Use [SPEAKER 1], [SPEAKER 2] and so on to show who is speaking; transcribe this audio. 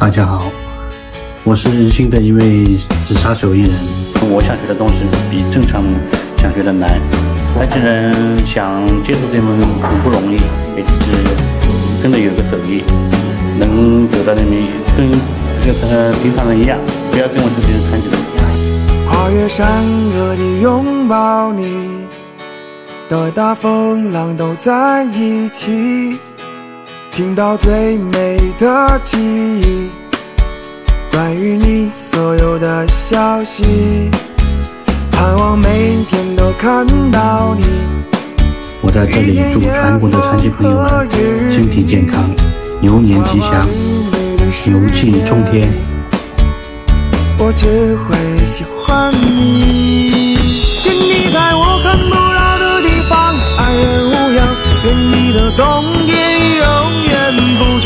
[SPEAKER 1] 大家好，我是新的一位紫砂手艺人。我想学的东西比正常想学的难。残疾人想接触这门很不容易，也就是真的有个手艺，能走到那边跟这个平常人一样，不要跟我这边残疾人一样。
[SPEAKER 2] 跨越山河的拥抱你，的大风浪都在一起。听到最美的记忆。关于你所有的消息。盼望每天都看到你。
[SPEAKER 1] 我在这里祝全国的残疾朋友们
[SPEAKER 2] 身体健康，
[SPEAKER 1] 牛年吉祥，
[SPEAKER 2] 牛气冲天。我只会喜欢你。愿你在我看不到的地方安然无恙，愿你的冬天永远。分不。